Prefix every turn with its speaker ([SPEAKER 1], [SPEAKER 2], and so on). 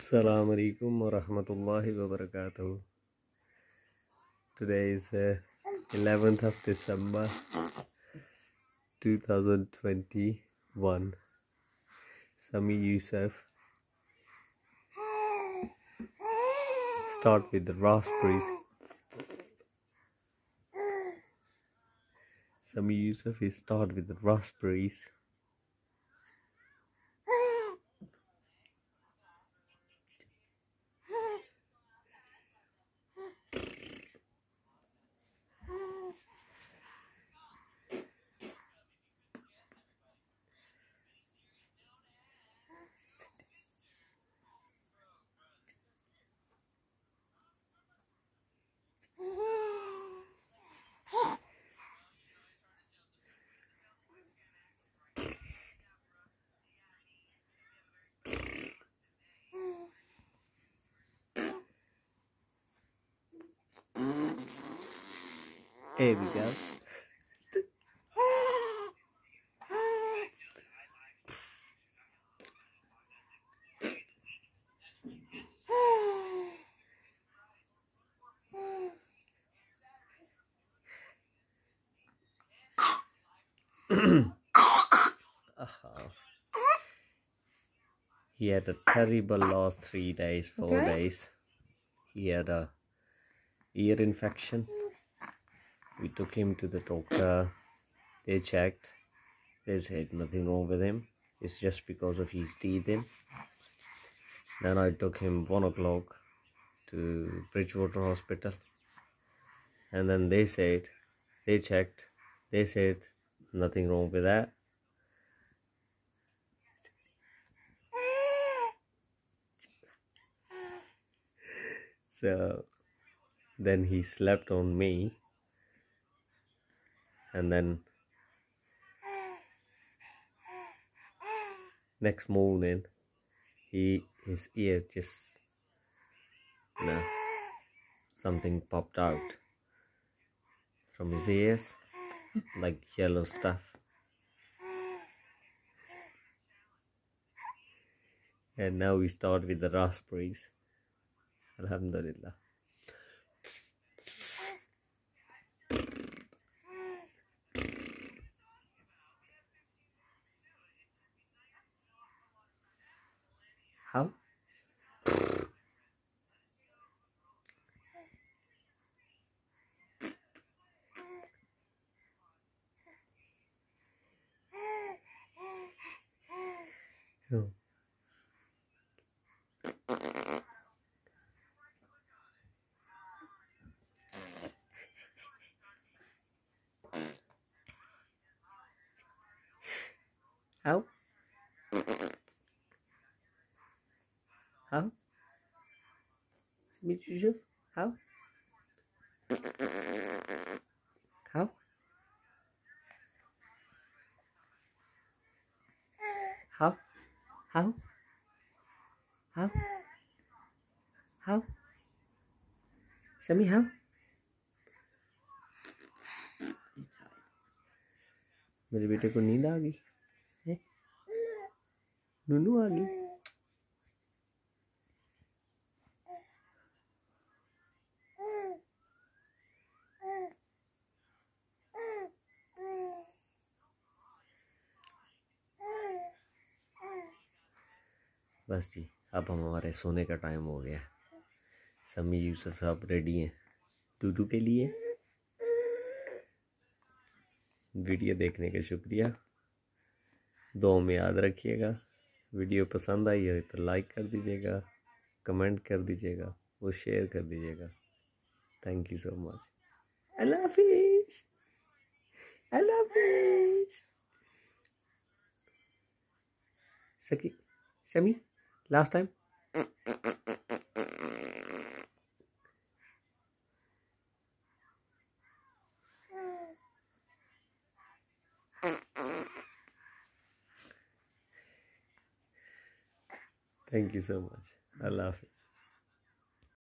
[SPEAKER 1] Assalamu alaikum wa rahmatullahi wa barakatuh. Today is uh, 11th of December 2021. Sami Yousaf. Start with the raspberries. Sami Yousaf is start with the raspberries. Here we go. Uh-huh. He had a terrible last three days, four
[SPEAKER 2] Okay.
[SPEAKER 1] days. He had a ear infection. We took him to the doctor. They checked. They said nothing wrong with him. It's just because of his teething. Then I took him one o'clock to Bridgewater Hospital. And then they said, they checked. They said nothing wrong with that. So then he slept on me. And then next morning he his ear just you know, something popped out from his ears like yellow stuff. And now we start with the raspberries. Alhamdulillah 好。好。没 How? 好。好。好好 How? How? Sami, how? मेरे बेटे को नींद आ गई हैं? नूनू आ गई बस जी अब हमारे सोने का टाइम हो गया। समी यूसुफ साहब रेडी हैं। टूटू के लिए वीडियो देखने का शुक्रिया। दो में याद रखिएगा। वीडियो पसंद आई हो तो लाइक कर दीजिएगा कमेंट कर दीजिएगा वो शेयर कर दीजिएगा। थैंक यू सो मच अल्लाह सकी शमी last time Thank you so much. I love it.